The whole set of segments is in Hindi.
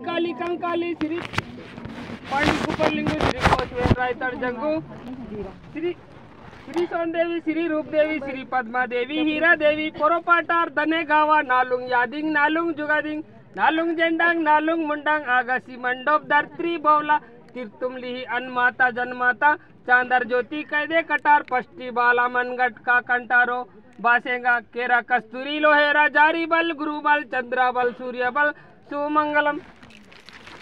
काली कंकाली श्री पांडी कुपरलिंगु श्री कोशवेन रायतड़ जंगु श्री श्री सोनदेवी, श्री रूपदेवी, श्री पद्मा देवी हीरा देवी पोरोपाटार दने गावा, नालुंग यादिंग, नालुंग जुगादिंग, नालुंग जेंडांग, नालुंग मुंडांग, आगासी मंडोप, धरत्री बोवला तीर्थुमलिही अन्माता, जन्माता, चांदर ज्योति, कैदे कटार, पष्टी बाला, मनगट का कंटारो, बासेंगा, केरा कस्तूरी, लोहेरा जारी बल गुरु बल चंद्रा बल सूर्य बल सुमंगलम।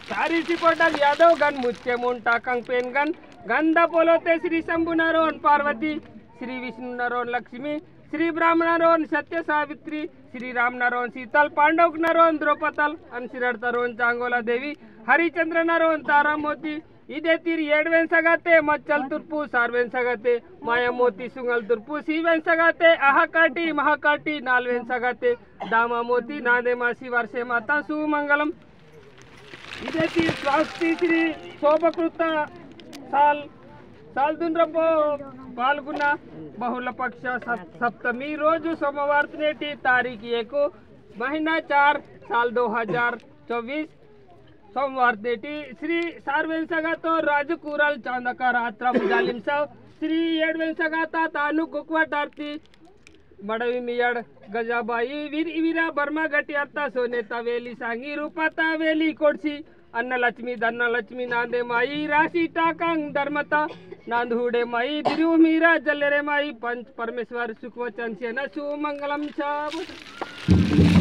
सारी चिपोटक यादव गण मुच्चे मुंटा कंपेन गण गंध पोलोते श्री शंभु नरोन पार्वती श्री विष्णु नरोन लक्ष्मी श्री ब्राह्मण नरोन सत्य सावित्री श्री राम नरोन शीतल पांडव नरोन द्रौपदल अनशिरड तरोन चांगोला देवी हरिचंद्र नरोन तारा मोती ಇದೇ ತೀರಿ ಏಡ್ವೆನ್ ಸಗತೆ ಮಚ್ಚಲ್ ತುರ್ಪು ಸಾರ್ವೆನ್ ಸಗತೆ ಮಾಯಮೋತಿ ಸುಂಗಲ್ ತುರ್ಪು ಸೀವೆನ್ ಸಗತೆ ಅಹಕಾಟಿ ಮಹಾಕಾಟಿ ನಾಲ್ವೆನ್ ಸಗತೆ ದಾಮ ಮೋತಿ ನಾದೆ ಮಾಸಿ ವರ್ಷೆ ಮಾತಾ ಸುಮಂಗಲಂ राष्ट्रीय शोभकृत साल सप्तमी रोज सोमवार तारीख एक महीना चार साल 2024 सोमवार तेटी श्री तो राजकूरल चांदक रात्र श्री एडवेंसगत तानु कुकवट आरती बडवी मियड गजाबाई, वीर बर्मा गटी अत्ता सोनेता वेली सांगी रूपाता वेली कोडसी, अन्नलक्ष्मी धन्नलक्ष्मी नांदे माई, राशि टाकांग धर्मता, नांदहुडे माई दिरू मीरा जल्लेरे माई, पंच परमेश्वर, सुखवचन सेना, सुमंगलम छाब